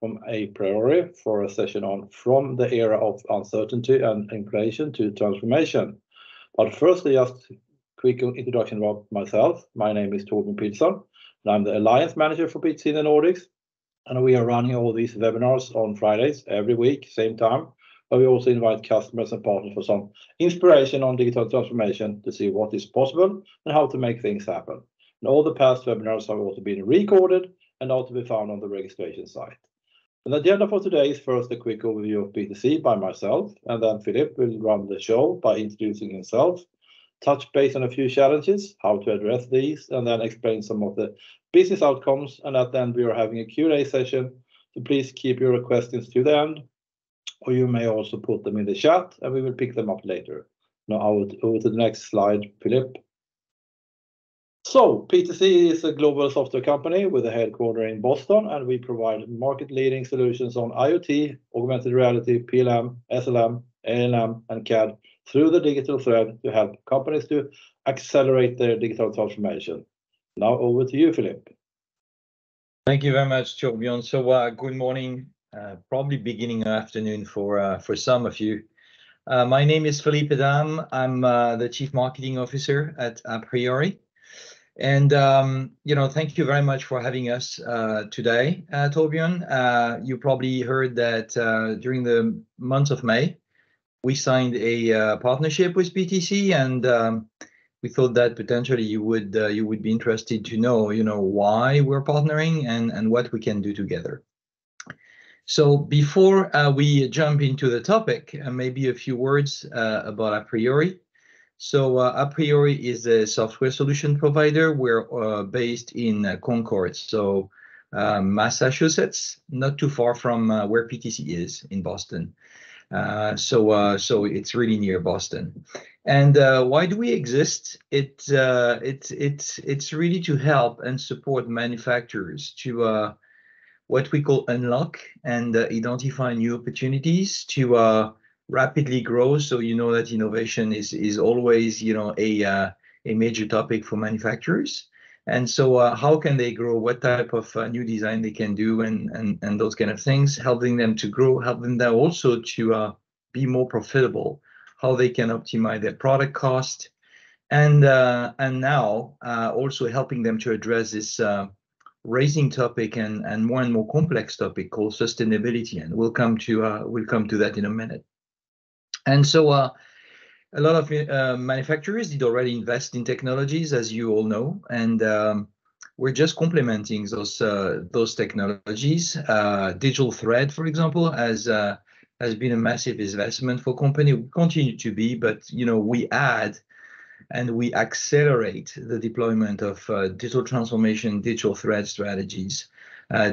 from aPriori for a session on from the era of uncertainty and inflation to transformation. But firstly, just a quick introduction about myself. My name is Torbjörn Pihlsson, and I'm the Alliance Manager for PTC in the Nordics. And we are running all these webinars on Fridays every week, same time. But we also invite customers and partners for some inspiration on digital transformation to see what is possible and how to make things happen. And all the past webinars have also been recorded and are to be found on the registration site. The agenda for today is first a quick overview of PTC by myself, and then Philip will run the show by introducing himself, touch base on a few challenges, how to address these, and then explain some of the business outcomes. And at the end, we are having a Q&A session, so please keep your questions to the end, or you may also put them in the chat, and we will pick them up later. Now I would over to the next slide, Philippe. PTC is a global software company with a headquarters in Boston, and we provide market-leading solutions on IoT, augmented reality, PLM, SLM, ALM, and CAD through the digital thread to help companies to accelerate their digital transformation. Now over to you, Philippe. Thank you very much, Torbjörn. Uh, good morning, uh, probably beginning afternoon for uh, for some of you. My name is Philippe Adam. I'm the Chief Marketing Officer at aPriori. And um, you know, thank you very much for having us uh, today, uh, Torbjörn. Uh, you probably heard that during the month of May, we signed a partnership with PTC, and um, we thought that potentially you would you would be interested to know, you know, why we're partnering and and what we can do together. So before we jump into the topic, maybe a few words about Uh, aPriori. aPriori is a software solution provider. We're uh, based in uh, Concord, so um, Massachusetts, not too far from where PTC is in Boston. So so it's really near Boston. And why do we exist? It's really to help and support manufacturers to what we call unlock and identify new opportunities to rapidly grow. So you know that innovation is is always, you know, a uh, a major topic for manufacturers. And so uh, how can they grow? What type of uh, new design they can do and and and those kind of things, helping them to grow, helping them also to uh, be more profitable, how they can optimize their product cost. And and now also helping them to address this rising topic and more and more complex topic called sustainability. And we'll come to we'll come to that in a minute. Uh, a lot of uh, manufacturers did already invest in technologies, as you all know, and um, we're just complementing those uh, those technologies. Digital thread, for example, has has been a massive investment for company. We continue to be, but you know, we add and we accelerate the deployment of digital transformation, digital thread strategies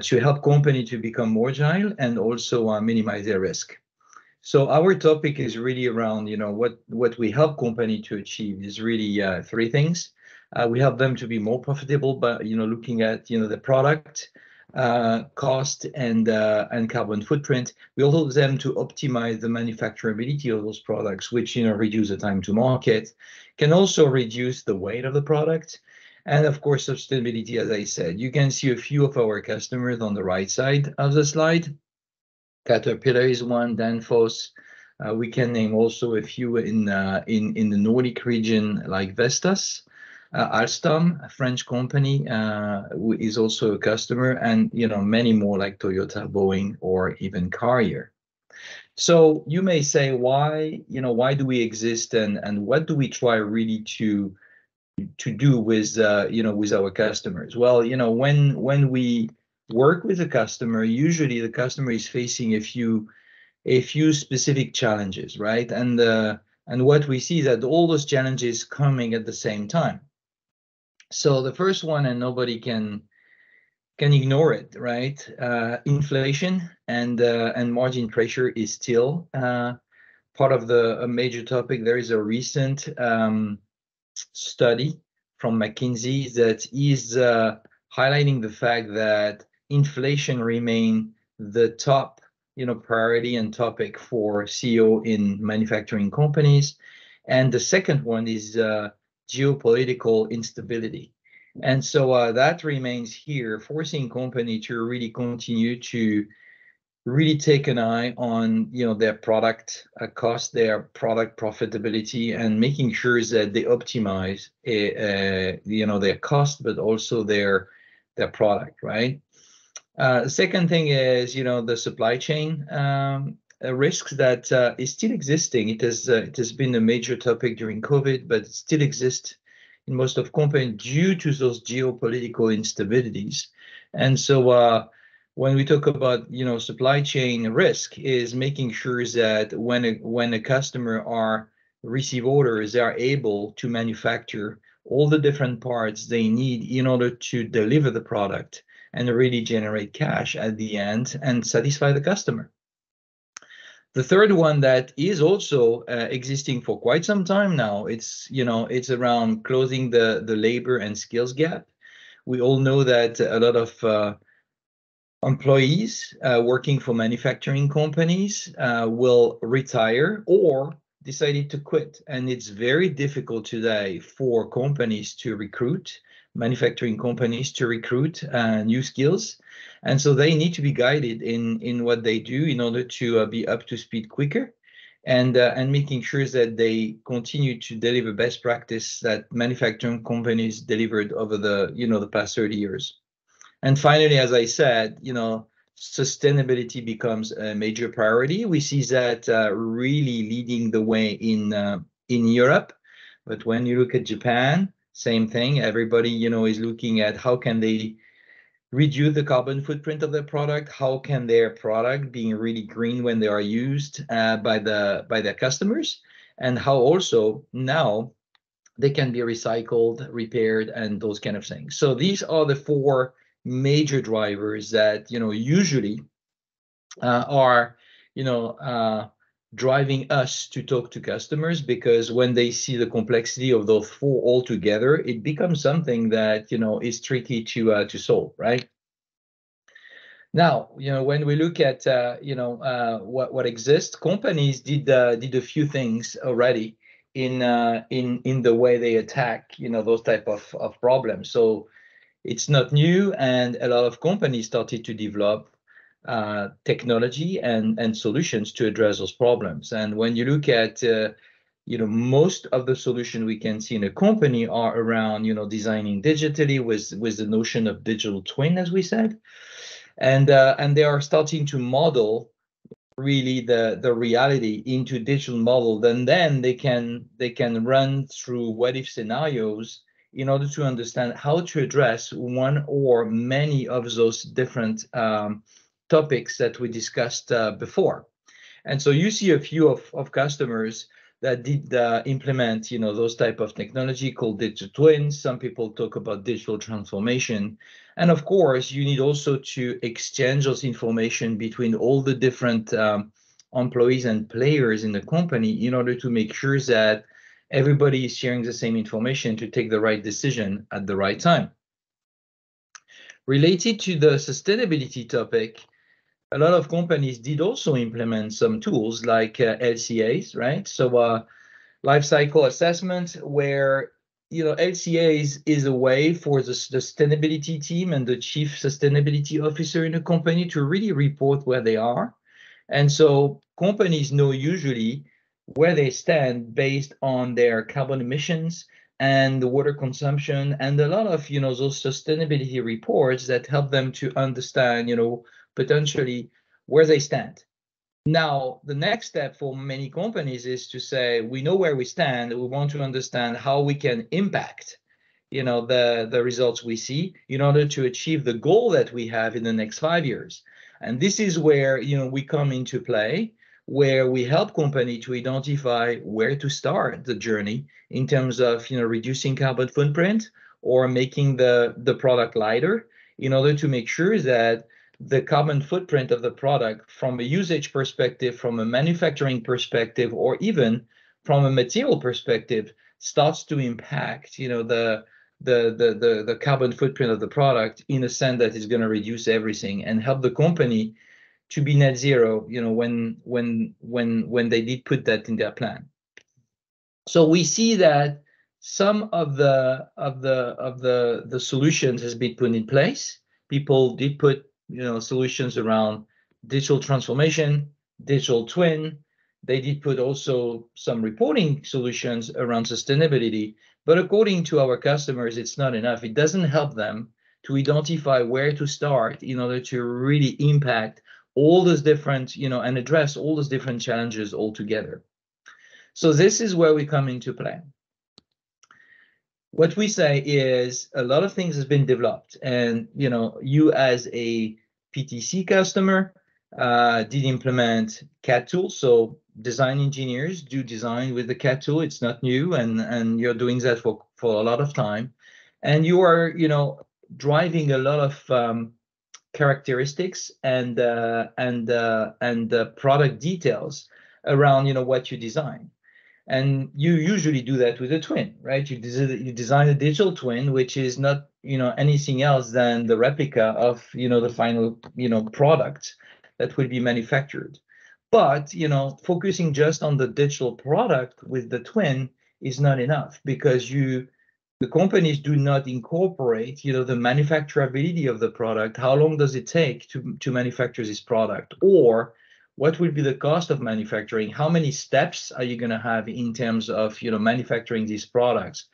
to help company to become more agile and also minimize their risk. So our topic is really around, you know, what what we help company to achieve is really uh, three things. Uh, we help them to be more profitable by, you know, looking at, you know, the product uh, cost and and carbon footprint. We also help them to optimize the manufacturability of those products, which, you know, reduce the time to market, can also reduce the weight of the product. And of course, sustainability, as I said. You can see a few of our customers on the right side of the slide. Caterpillar is one, Danfoss. Uh, we can name also a few in uh, the Nordic region, like Vestas. Uh, Alstom, a French company, is also a customer, and, you know, many more like Toyota, Boeing, or even Carrier. So you may say, why, you know, why do we exist and what do we try really to to do with, you know, with our customers? Well, you know, when when we work with a customer, usually the customer is facing a few a few specific challenges, right? And uh, and what we see is that all those challenges coming at the same time. So the first one, and nobody can can ignore it, right? Uh, inflation and uh, and margin pressure is still uh, part of a major topic. There is a recent um, study from McKinsey that is highlighting the fact that inflation remain the top, you know, priority and topic for CEO in manufacturing companies. And the second one is geopolitical instability. And so uh, that remains here, forcing company to really continue to really take an eye on you know their product uh, cost, their product profitability, and making sure that they optimize uh, you know their cost, but also their their product, right? Uh, second thing is you know the supply chain um, risks that uh, is still existing. It has uh, it has been a major topic during COVID, but it still exists in most of companies due to those geopolitical instabilities. And so uh, when we talk about you know supply chain risk is making sure that when a, when a customer are receive orders they are able to manufacture all the different parts they need in order to deliver the product and really generate cash at the end and satisfy the customer the third one that is also uh, existing for quite some time now it's you know it's around closing the the labor and skills gap we all know that a lot of uh, employees uh, working for manufacturing companies uh, will retire or decided to quit. And it's very difficult today for companies to recruit, manufacturing companies to recruit uh, new skills. And so they need to be guided in, in what they do in order to uh, be up to speed quicker and, uh, and making sure that they continue to deliver best practice that manufacturing companies delivered over the, you know, the past 30 years. And finally, as I said, you know, sustainability becomes a major priority. We see that uh, really leading the way in uh, in Europe, but when you look at Japan, same thing. Everybody, you know, is looking at how can they reduce the carbon footprint of their product. How can their product being really green when they are used uh, by the by their customers, and how also now they can be recycled, repaired, and those kind of things. So these are the four major drivers that you know usually uh, are you know uh, driving us to talk to customers because when they see the complexity of those four all together, it becomes something that you know is tricky to uh, to solve, right? Now, you know, when we look at uh, you know uh, what what exists, companies did did a few things already in uh, in in the way they attack you know those type of of problems. So it's not new, and a lot of companies started to develop uh, technology and, and solutions to address those problems. And when you look at, uh, you know, most of the solutions we can see in a company are around, you know, designing digitally with with the notion of digital twin, as we said, and uh, and they are starting to model really the the reality into digital model. Then then they can they can run through what if scenarios in order to understand how to address one or many of those different um, topics that we discussed uh, before. And so you see a few of, of customers that did uh, implement, you know, those type of technology called digital twins. Some people talk about digital transformation. And of course, you need also to exchange those information between all the different um, employees and players in the company in order to make sure that everybody is sharing the same information to take the right decision at the right time. Related to the sustainability topic, a lot of companies did also implement some tools like uh, LCAs, right? So uh, life cycle assessment, where you know LCAs is a way for the sustainability team and the chief sustainability officer in a company to really report where they are, and so companies know usually where they stand based on their carbon emissions and the water consumption and a lot of you know those sustainability reports that help them to understand you know potentially where they stand. Now the next step for many companies is to say we know where we stand. We want to understand how we can impact you know the the results we see in order to achieve the goal that we have in the next 5 years. And this is where you know we come into play where we help company to identify where to start the journey in terms of you know reducing carbon footprint or making the the product lighter in order to make sure that the carbon footprint of the product from a usage perspective from a manufacturing perspective or even from a material perspective starts to impact you know the the the the, the carbon footprint of the product in a sense that is going to reduce everything and help the company to be net zero you know when when when when they did put that in their plan. So we see that some of the of the of the the solutions has been put in place. People did put you know solutions around digital transformation, digital twin. They did put also some reporting solutions around sustainability. But according to our customers, it's not enough. It doesn't help them to identify where to start in order to really impact all those different, you know, and address all those different challenges altogether. So this is where we come into play. What we say is a lot of things has been developed, and you know, you as a PTC customer uh, did implement CAD tool So design engineers do design with the CAD tool. It's not new, and and you're doing that for for a lot of time, and you are you know driving a lot of um, characteristics and uh, and uh, and uh, product details around you know what you design and you usually do that with a twin right? You, des- you design a digital twin which is not you know anything else than the replica of you know the final you know product that will be manufactured. But you know focusing just on the digital product with the twin is not enough because you the companies do not incorporate you know the manufacturability of the product. How long does it take to to manufacture this product? Or what will be the cost of manufacturing? How many steps are you going to have in terms of you know manufacturing these products?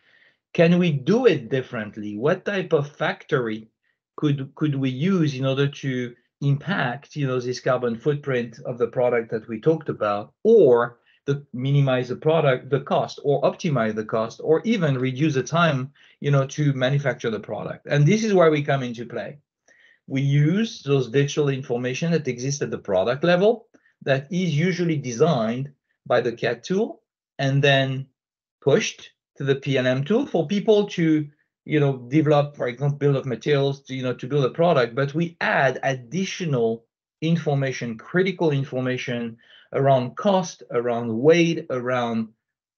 Can we do it differently? What type of factory could could we use in order to impact you know this carbon footprint of the product that we talked about or the minimize the product the cost or optimize the cost or even reduce the time you know to manufacture the product? And this is where we come into play. We use those digital information that exists at the product level that is usually designed by the CAD tool and then pushed to the PLM tool for people to you know develop for example bill of materials to, you know to build a product but we add additional information critical information around cost, around weight, around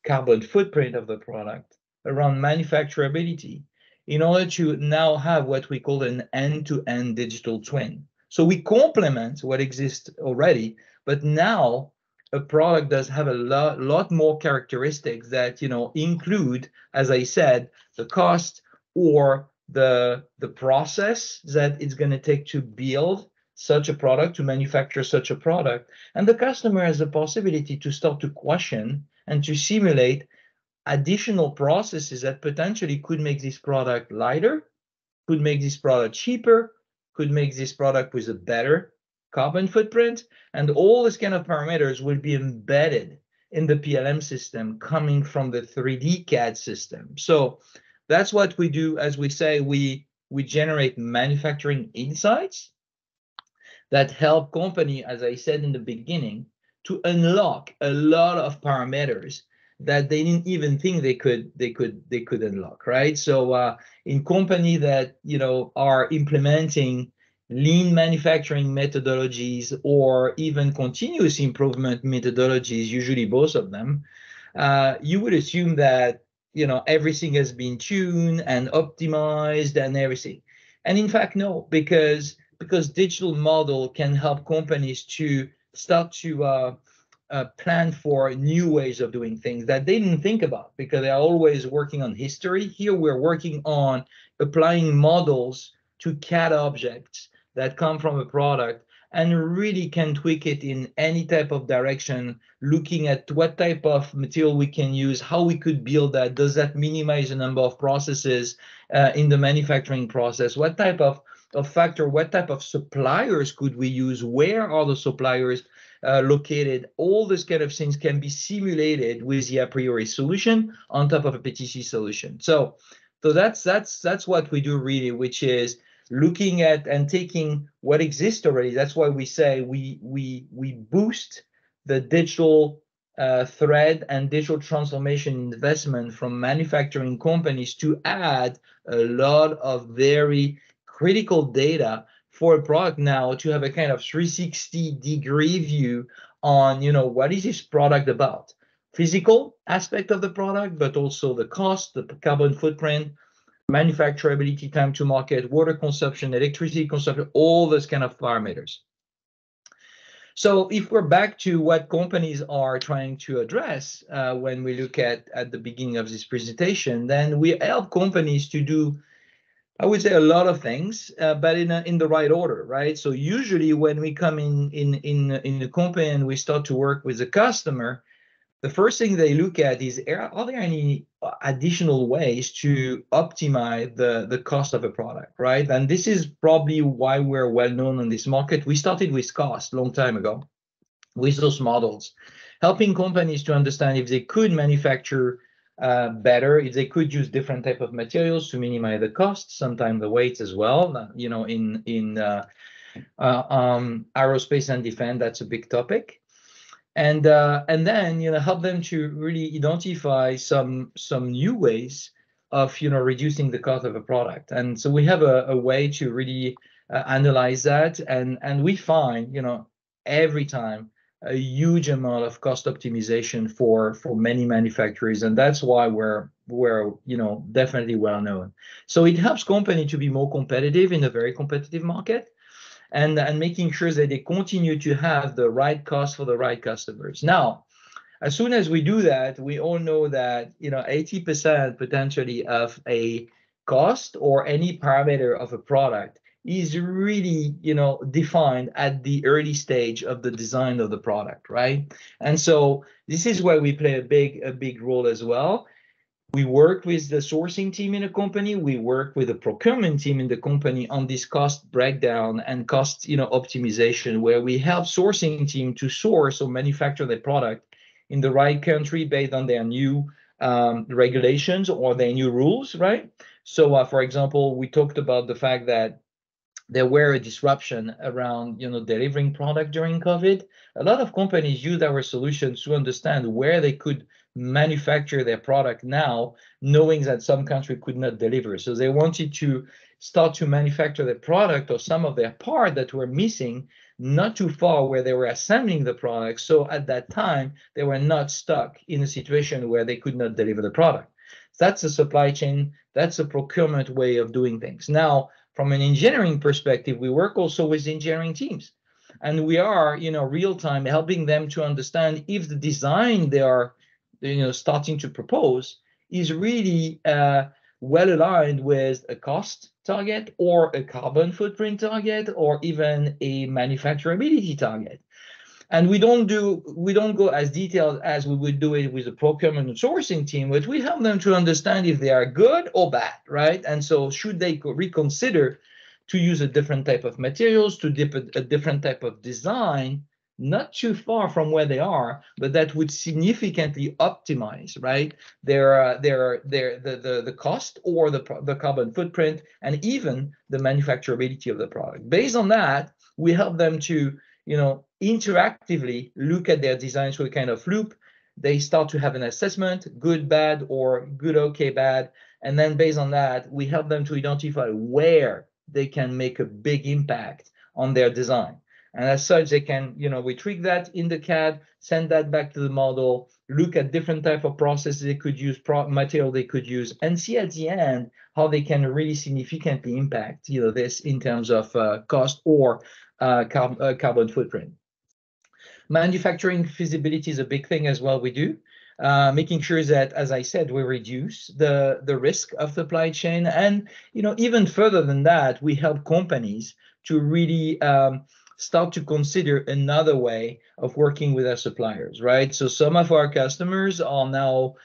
carbon footprint of the product, around manufacturability, in order to now have what we call an end-to-end digital twin. So we complement what exists already, but now a product does have a lot, lot more characteristics that you know include, as I said, the cost or the the process that it's going to take to build such a product, to manufacture such a product. And the customer has the possibility to start to question and to simulate additional processes that potentially could make this product lighter, could make this product cheaper, could make this product with a better carbon footprint. And all these kind of parameters will be embedded in the PLM system coming from the 3D CAD system. So that's what we do. As we say, we, we generate manufacturing insights that help company, as I said in the beginning, to unlock a lot of parameters that they didn't even think they could they could they could unlock right so uh, in company that you know are implementing lean manufacturing methodologies or even continuous improvement methodologies usually both of them uh, you would assume that you know everything has been tuned and optimized and everything and in fact no because because digital model can help companies to start to uh, uh, plan for new ways of doing things that they didn't think about because they're always working on history. Here we're working on applying models to CAD objects that come from a product and really can tweak it in any type of direction, looking at what type of material we can use, how we could build that. Does that minimize the number of processes uh, in the manufacturing process? What type of of factor what type of suppliers could we use where are the suppliers uh, located all these kind of things can be simulated with the aPriori solution on top of a ptc solution so so that's that's that's what we do really which is looking at and taking what exists already. That's why we say we we we boost the digital uh, thread and digital transformation investment from manufacturing companies to add a lot of very critical data for a product now to have a kind of 360 degree view on you know what is this product about? Physical aspect of the product but also the cost the carbon footprint manufacturability time to market water consumption electricity consumption all those kind of parameters so if we're back to what companies are trying to address uh, when we look at at the beginning of this presentation then we help companies to do I would say a lot of things, uh, but in a, in the right order, right? So usually when we come in in in in the company and we start to work with the customer, the first thing they look at is are there any additional ways to optimize the the cost of a product, right? And this is probably why we're well known in this market. We started with cost long time ago with those models, helping companies to understand if they could manufacture uh, better if they could use different type of materials to minimize the cost, sometimes the weight as well. Uh, you know, in in uh, uh, um, aerospace and defense, that's a big topic. And uh, and then you know help them to really identify some some new ways of you know reducing the cost of a product. And so we have a, a way to really uh, analyze that, and and we find you know every time a huge amount of cost optimization for for many manufacturers. And that's why we're we're you know definitely well known. So it helps company to be more competitive in a very competitive market and and making sure that they continue to have the right cost for the right customers. Now as soon as we do that we all know that you know 80% potentially of a cost or any parameter of a product is really you know defined at the early stage of the design of the product right? And so this is where we play a big a big role as well we work with the sourcing team in a company. We work with the procurement team in the company on this cost breakdown and cost you know optimization where we help sourcing team to source or manufacture the product in the right country based on their new um, regulations or their new rules right? So uh, for example we talked about the fact that there were a disruption around you know delivering product during covid. A lot of companies used our solutions to understand where they could manufacture their product now knowing that some country could not deliver. So they wanted to start to manufacture the product or some of their part that were missing not too far where they were assembling the product. So at that time they were not stuck in a situation where they could not deliver the product. That's a supply chain that's a procurement way of doing things. Now from an engineering perspective, we work also with engineering teams. And we are, you know, real time helping them to understand if the design they are, you know, starting to propose is really uh, well aligned with a cost target or a carbon footprint target or even a manufacturability target and we don't do we don't go as detailed as we would do it with the procurement and sourcing team but we help them to understand if they are good or bad right? And so should they reconsider to use a different type of materials to dip a, a different type of design not too far from where they are but that would significantly optimize right their uh, their their the, the the cost or the the carbon footprint and even the manufacturability of the product. Based on that we help them to you know, interactively look at their design through a kind of loop. They start to have an assessment, good, bad, or good, okay, bad. And then based on that, we help them to identify where they can make a big impact on their design. And as such, they can, you know, we tweak that in the CAD, send that back to the model, look at different type of processes they could use, pro- material they could use, and see at the end how they can really significantly impact, you know, this in terms of uh, cost or uh, uh, carbon footprint. Manufacturing feasibility is a big thing as well we do. Uh, making sure that, as I said, we reduce the, the risk of supply chain. And, you know, even further than that, we help companies to really um, start to consider another way of working with our suppliers, right? So some of our customers are now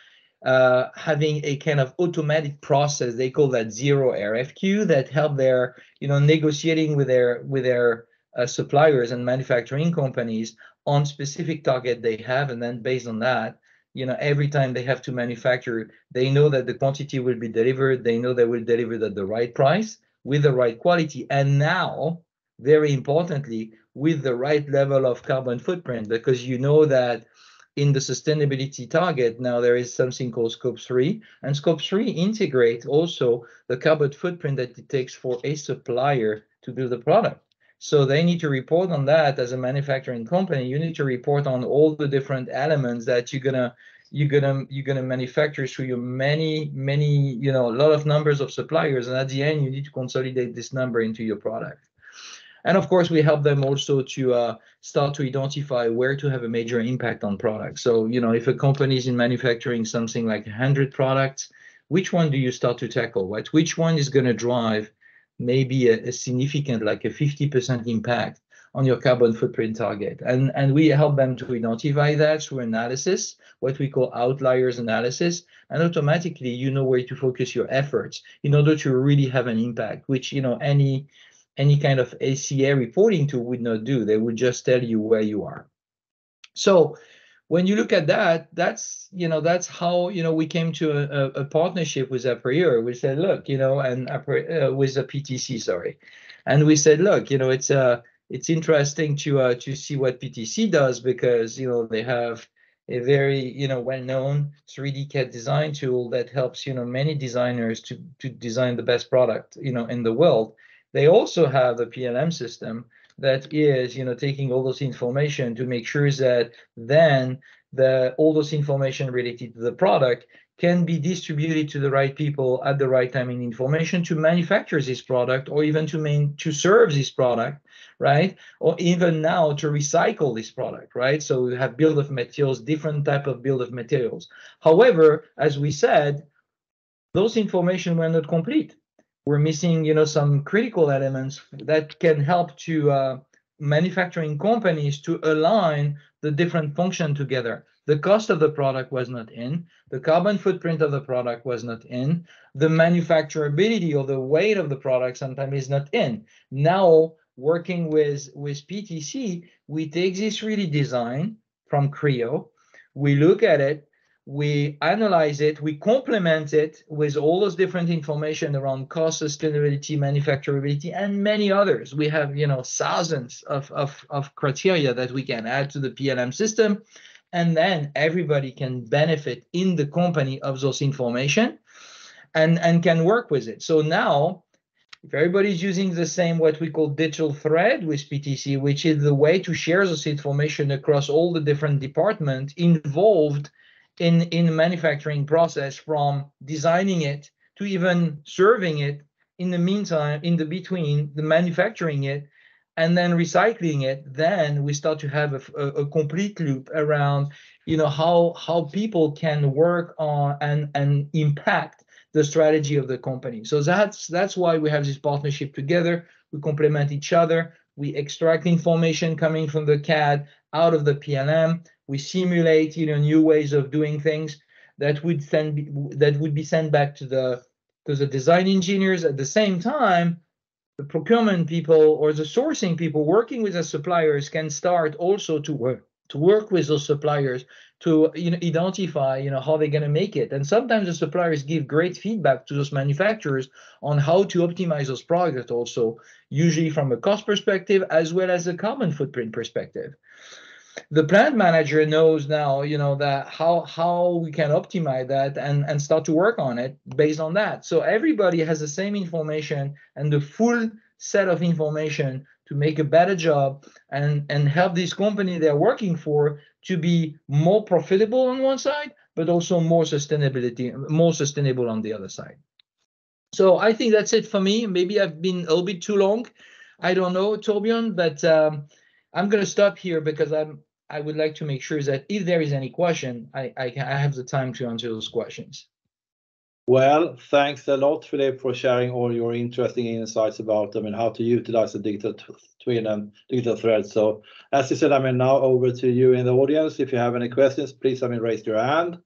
uh, having a kind of automatic process. They call that zero RFQ that help their, you know, negotiating with their with their uh, suppliers and manufacturing companies on specific target they have and then based on that you know every time they have to manufacture they know that the quantity will be delivered they know they will deliver at the right price with the right quality and now very importantly with the right level of carbon footprint because you know that in the sustainability target now there is something called scope 3 and scope 3 integrate also the carbon footprint that it takes for a supplier to do the product so they need to report on that as a manufacturing company. You need to report on all the different elements that you're gonna you're gonna you're gonna manufacture through your many many you know a lot of numbers of suppliers, and at the end you need to consolidate this number into your product. And of course, we help them also to uh, start to identify where to have a major impact on products. So you know if a company is in manufacturing something like 100 products, which one do you start to tackle? Right? Which one is going to drive maybe a, a significant, like a 50% impact on your carbon footprint target. And, and we help them to identify that through analysis, what we call outliers analysis. And automatically, you know where to focus your efforts in order to really have an impact, which, you know, any any kind of LCA reporting tool would not do. They would just tell you where you are. So when you look at that, that's you know that's how you know we came to a, a partnership with Aprior. We said, look, you know, and uh, with a PTC, sorry, and we said, look, you know, it's uh, it's interesting to uh, to see what PTC does because you know they have a very you know well-known 3D CAD design tool that helps you know many designers to to design the best product you know in the world. They also have a PLM system that is you know taking all those information to make sure that then the all those information related to the product can be distributed to the right people at the right time in information to manufacture this product or even to main to serve this product right? Or even now to recycle this product right? So we have build of materials different type of build of materials. However as we said those information were not complete we're missing you know some critical elements that can help to uh, manufacturing companies to align the different function together the cost of the product was not in, the carbon footprint of the product was not in, the manufacturability or the weight of the product sometimes is not in. Now, working with, with PTC, we take this 3D design from Creo, we look at it, we analyze it, we complement it with all those different information around cost, sustainability, manufacturability, and many others. We have, you know, thousands of, of, of criteria that we can add to the PLM system and then everybody can benefit in the company of those information and and can work with it so now if everybody's using the same what we call digital thread with ptc which is the way to share this information across all the different departments involved in in the manufacturing process from designing it to even serving it in the meantime in the between the manufacturing it and then recycling it then we start to have a, a, a, complete loop around you know how how people can work on and and impact the strategy of the company. So that's that's why we have this partnership together. We complement each other. We extract information coming from the cad out of the plm we simulate you know new ways of doing things that would send that would be sent back to the to the design engineers. At the same time the procurement people or the sourcing people working with the suppliers can start also to work to work with those suppliers to you know identify you know how they're going to make it. And sometimes the suppliers give great feedback to those manufacturers on how to optimize those products also usually from a cost perspective as well as a carbon footprint perspective the plant manager knows now you know that how how we can optimize that and and start to work on it based on that. So everybody has the same information and the full set of information to make a better job and and help this company they're working for to be more profitable on one side but also more sustainability more sustainable on the other side. So i think that's it for me. Maybe i've been a little bit too long. I don't know torbjörn but um, i'm going to stop here because i'm I would like to make sure that if there is any question, I, I, I have the time to answer those questions. Well, thanks a lot, Philippe, for sharing all your interesting insights about I mean how to utilize the digital twin and digital thread. So, as you said, I mean now over to you in the audience. If you have any questions, please I mean raise your hand,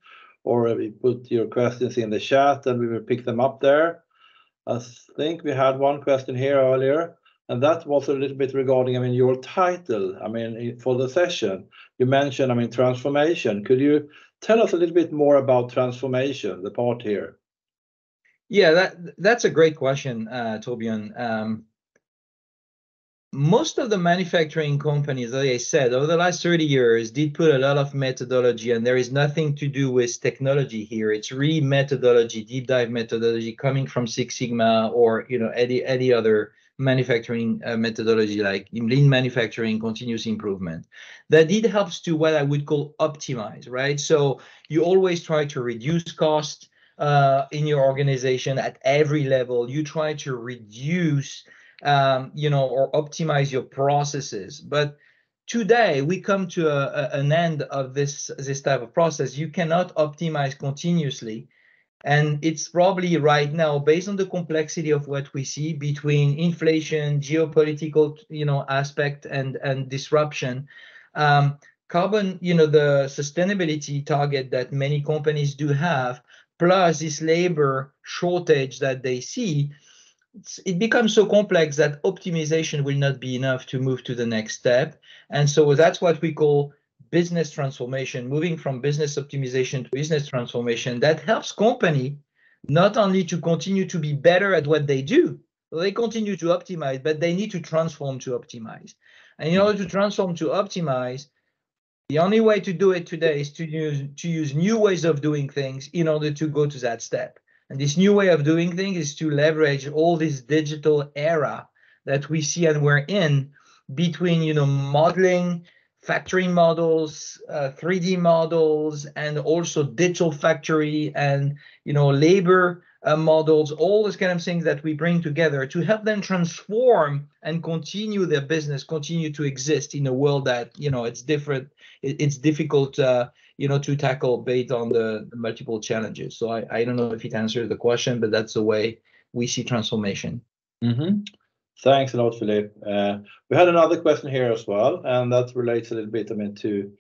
or put your questions in the chat, and we will pick them up there. I think we had one question here earlier. And that was a little bit regarding, I mean, your title, I mean, for the session. You mentioned, I mean, transformation. Could you tell us a little bit more about transformation, the part here? Yeah, that that's a great question, uh, Torbjörn. Um, most of the manufacturing companies, as I said, over the last 30 years, did put a lot of methodology, and there is nothing to do with technology here. It's really methodology, deep dive methodology coming from Six Sigma or you know any any other manufacturing uh, methodology like lean manufacturing, continuous improvement. That it helps to what I would call optimize, right? So you always try to reduce cost uh, in your organization at every level. You try to reduce, um, you know, or optimize your processes. But today we come to a, a, an end of this this type of process. You cannot optimize continuously And it's probably right now, based on the complexity of what we see between inflation, geopolitical, you know, aspect and and disruption, um, carbon, you know, the sustainability target that many companies do have, plus this labor shortage that they see, it becomes so complex that optimization will not be enough to move to the next step. And so that's what we call business transformation, moving from business optimization to business transformation that helps company not only to continue to be better at what they do, they continue to optimize, but they need to transform to optimize. And in order to transform to optimize, the only way to do it today is to use to use new ways of doing things in order to go to that step. And this new way of doing things is to leverage all this digital era that we see and we're in between you know modeling factory models, uh, 3D models, and also digital factory and you know labor uh, models, all those kind of things that we bring together to help them transform and continue their business, continue to exist in a world that you know it's different, it, it's difficult, uh, you know, to tackle based on the, the multiple challenges. So I, I don't know if it answers the question, but that's the way we see transformation. Mm-hmm. Thanks a lot, Philippe. Uh, we had another question here as well, and that relates a little bit, I mean, to,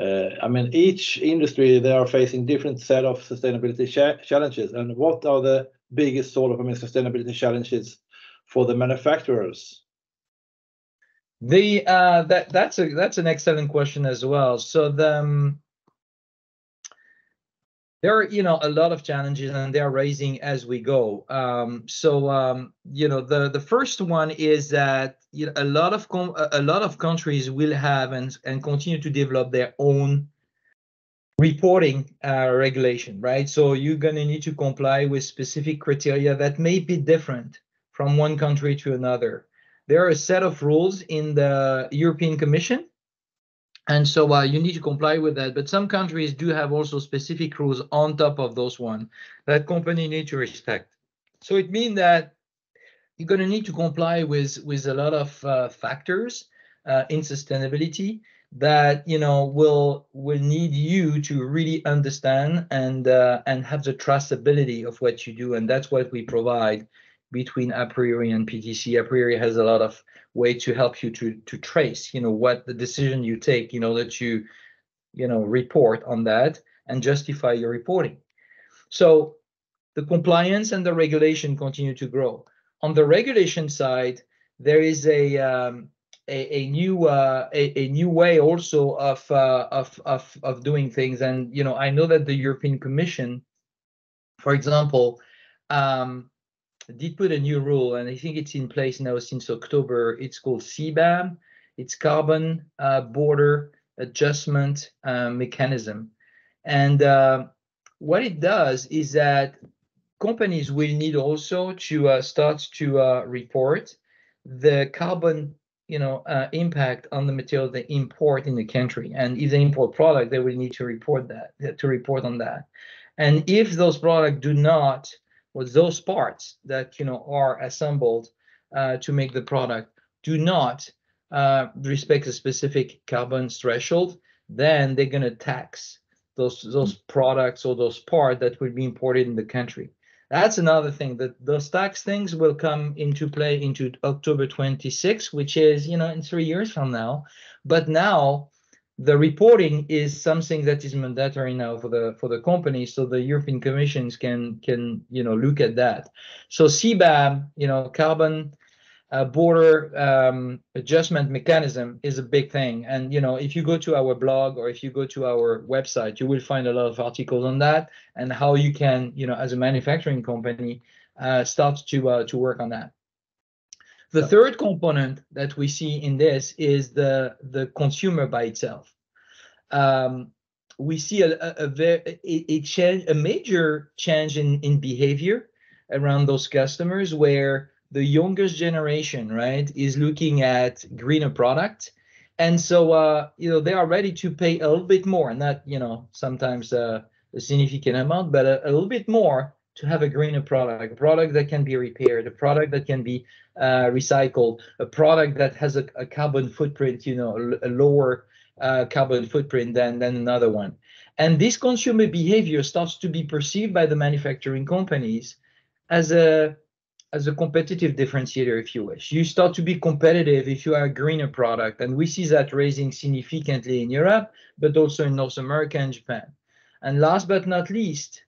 uh, I mean, each industry, they are facing different set of sustainability challenges. And what are the biggest sort of, I mean, sustainability challenges for the manufacturers? The uh, that that's a that's an excellent question as well. So the um, there are you know a lot of challenges and they're raising as we go. Um, so um, you know the the first one is that you know, a lot of com- a lot of countries will have and and continue to develop their own reporting uh, regulation right? So you're going to need to comply with specific criteria that may be different from one country to another. There are a set of rules in the european commission and so uh, you need to comply with that. But some countries do have also specific rules on top of those one that company need to respect. So it means that you're going to need to comply with with a lot of uh, factors uh, in sustainability that you know will will need you to really understand and uh, and have the trustability of what you do, and that's what we provide between aPriori and PTC. aPriori has a lot of way to help you to to trace, you know, what the decision you take you know, that you you know, report on that and justify your reporting. So the compliance and the regulation continue to grow. On the regulation side, there is a um, a, a, new uh, a, a, new way also of, uh, of of of doing things, and you know I know that the European Commission, for example, um, did put a new rule, and I think it's in place now since October. It's called CBAM. It's Carbon uh, Border Adjustment uh, Mechanism. And uh, what it does is that companies will need also to uh, start to uh, report the carbon you know uh, impact on the material they import in the country and if they import product they will need to report that to report on that and if those products do not was those parts that you know are assembled uh, to make the product do not uh, respect a specific carbon threshold, then they're going to tax those those products or those parts that will be imported in the country. That's another thing that those tax things will come into play into October 26, which is you know in three years from now. But now the reporting is something that is mandatory now for the for the company so the european commissions can can you know look at that. So cbam you know carbon uh, border um, adjustment mechanism is a big thing. And you know if you go to our blog or if you go to our website you will find a lot of articles on that and how you can you know as a manufacturing company uh, start to uh, to work on that the third component that we see in this is the, the consumer by itself. Um, we see a, a, a, very, a, change, a major change in, in behavior around those customers where the youngest generation, right, is looking at greener product. And so, uh, you know, they are ready to pay a little bit more, not, you know, sometimes uh, a significant amount, but a, a little bit more to have a greener product, a product that can be repaired, a product that can be uh, recycled, a product that has a, a carbon footprint, you know, a, a lower uh, carbon footprint than, than another one. And this consumer behavior starts to be perceived by the manufacturing companies as a as a competitive differentiator, if you wish. You start to be competitive if you are a greener product, and we see that raising significantly in Europe, but also in North America and Japan. And last but not least,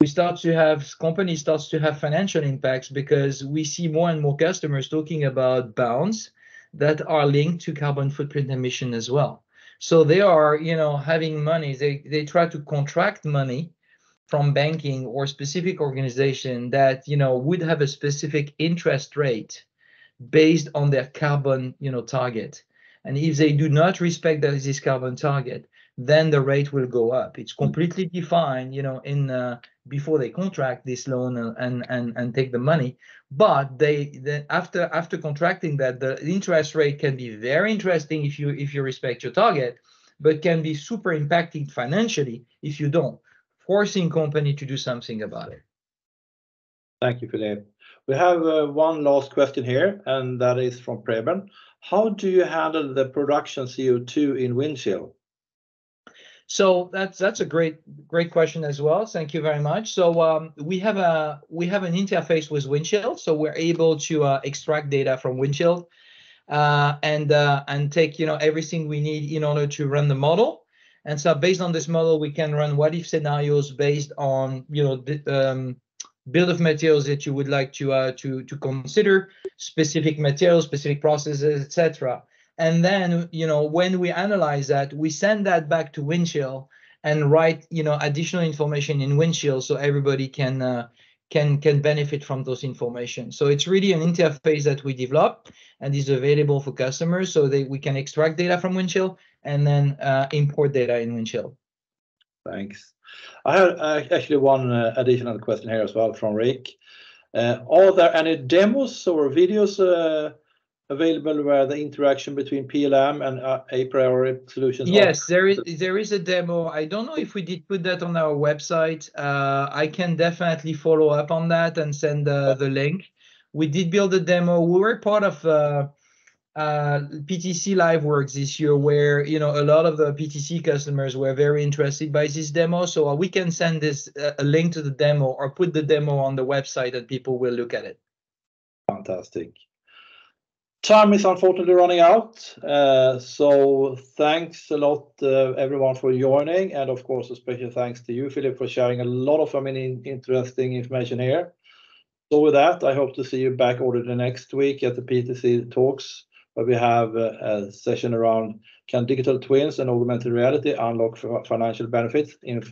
we start to have companies starts to have financial impacts because we see more and more customers talking about bounds that are linked to carbon footprint emission as well. So they are, you know, having money. They they try to contract money from banking or specific organization that you know would have a specific interest rate based on their carbon you know target. And if they do not respect that this carbon target, then the rate will go up. It's completely defined, you know, in uh, before they contract this loan and and and take the money. But they then after after contracting that, the interest rate can be very interesting if you if you respect your target, but can be super impacting financially if you don't, forcing company to do something about it. Thank you, Philippe. We have uh, one last question here, and that is from Preben. How do you handle the production CO2 in Windchill? So that's that's a great great question as well. Thank you very much. So um, we have a we have an interface with Windchill, so we're able to uh, extract data from Windchill uh, and uh, and take you know everything we need in order to run the model. And so based on this model, we can run what if scenarios based on you know the um, of materials that you would like to uh, to to consider, specific materials, specific processes, etc. And then, you know, when we analyze that, we send that back to Windchill and write, you know, additional information in Windchill so everybody can uh, can can benefit from those information. So it's really an interface that we develop and is available for customers so that we can extract data from Windchill and then uh, import data in Windchill. Thanks. I have uh, actually one uh, additional question here as well from Rick. Uh, are there any demos or videos uh, available where the interaction between PLM and uh, aPriori solutions? Yes, there is there is a demo. I don't know if we did put that on our website. Uh, I can definitely follow up on that and send uh, the link. We did build a demo. We were part of uh, uh, PTC LiveWorx this year, where you know a lot of the PTC customers were very interested by this demo. So uh, we can send this uh, a link to the demo or put the demo on the website, and people will look at it. Fantastic. Time is unfortunately running out. Uh, so thanks a lot, uh, everyone, for joining. And of course, a special thanks to you, Philip, for sharing a lot of, I mean, interesting information here. So with that, I hope to see you back already next week at the PTC Talks, where we have a session around can digital twins and augmented reality unlock financial benefits in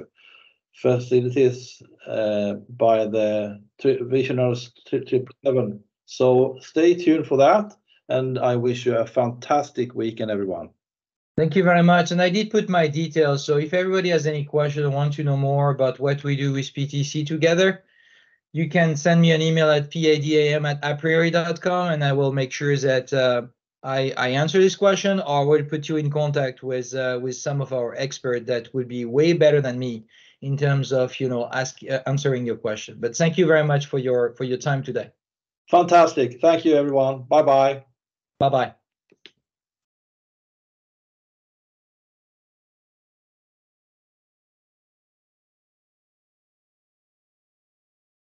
facilities uh, by the Visionaries 777. So stay tuned for that and I wish you a fantastic weekend, everyone. Thank you very much. And I did put my details. So if everybody has any questions or want to know more about what we do with PTC together, you can send me an email at padam at apriori.com and I will make sure that uh, I, I answer this question or will put you in contact with uh, with some of our experts that would be way better than me in terms of you know ask uh, answering your question. But thank you very much for your for your time today. Fantastic. Thank you, everyone. Bye bye. Bye bye.